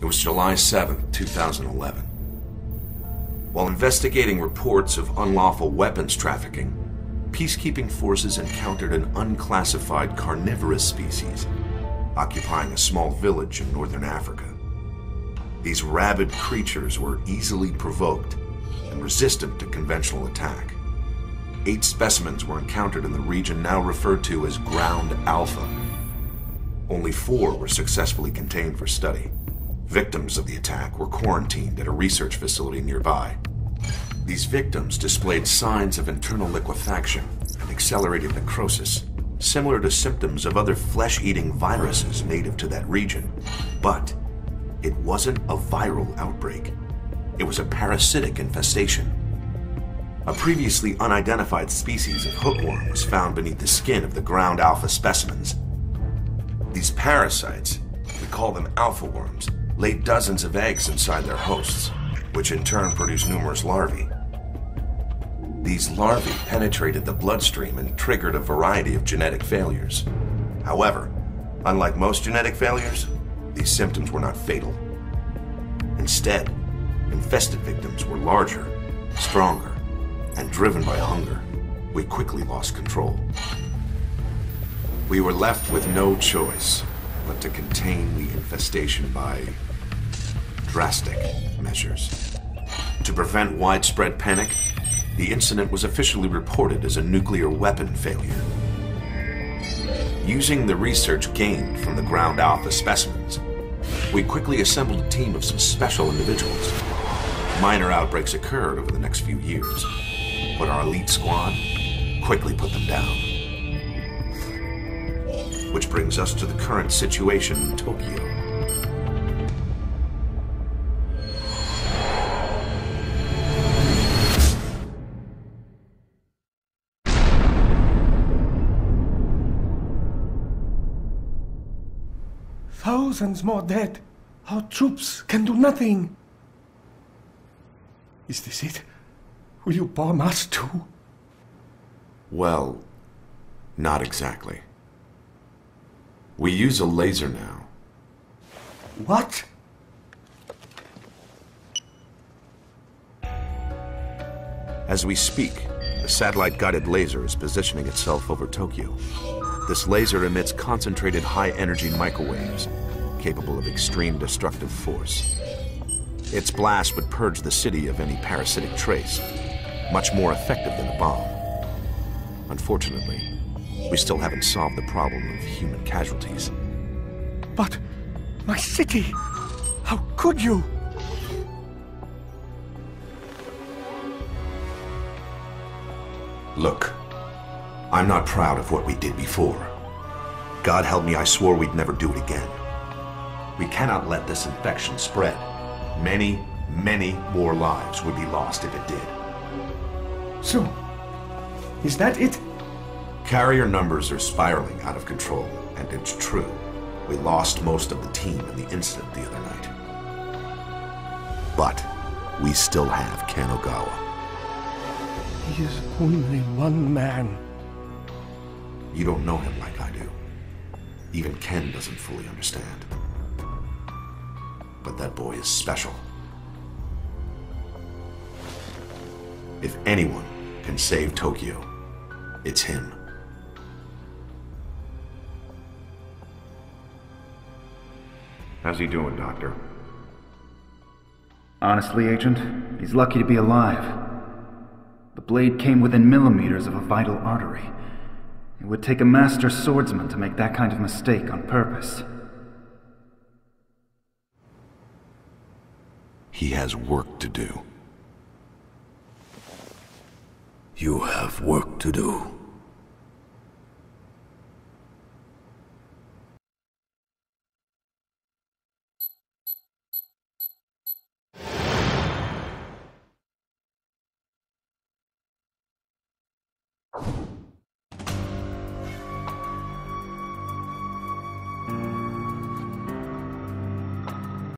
It was July 7th, 2011. While investigating reports of unlawful weapons trafficking, peacekeeping forces encountered an unclassified carnivorous species occupying a small village in northern Africa. These rabid creatures were easily provoked and resistant to conventional attack. Eight specimens were encountered in the region now referred to as Ground Alpha. Only four were successfully contained for study. Victims of the attack were quarantined at a research facility nearby. These victims displayed signs of internal liquefaction and accelerated necrosis, similar to symptoms of other flesh-eating viruses native to that region. But it wasn't a viral outbreak. It was a parasitic infestation. A previously unidentified species of hookworm was found beneath the skin of the ground alpha specimens. These parasites, we call them alpha worms, laid dozens of eggs inside their hosts, which in turn produced numerous larvae. These larvae penetrated the bloodstream and triggered a variety of genetic failures. However, unlike most genetic failures, these symptoms were not fatal. Instead, infested victims were larger, stronger, and driven by hunger. We quickly lost control. We were left with no choice but to contain the infestation by drastic measures. To prevent widespread panic, the incident was officially reported as a nuclear weapon failure. Using the research gained from the ground alpha specimens, we quickly assembled a team of some special individuals. Minor outbreaks occurred over the next few years, but our elite squad quickly put them down. Which brings us to the current situation in Tokyo. Thousands more dead. Our troops can do nothing. Is this it? Will you bomb us too? Well, not exactly. We use a laser now. What? As we speak, a satellite-guided laser is positioning itself over Tokyo. This laser emits concentrated high-energy microwaves, capable of extreme destructive force. Its blast would purge the city of any parasitic trace, much more effective than a bomb. Unfortunately, we still haven't solved the problem of human casualties. But my city! How could you? Look, I'm not proud of what we did before. God help me, I swore we'd never do it again. We cannot let this infection spread. Many, many more lives would be lost if it did. So, is that it? Carrier numbers are spiraling out of control, and it's true. We lost most of the team in the incident the other night. But we still have Ken Ogawa. He is only one man. You don't know him like I do. Even Ken doesn't fully understand. But that boy is special. If anyone can save Tokyo, it's him. How's he doing, Doctor? Honestly, Agent, he's lucky to be alive. The blade came within millimeters of a vital artery. It would take a master swordsman to make that kind of mistake on purpose. He has work to do. You have work to do. You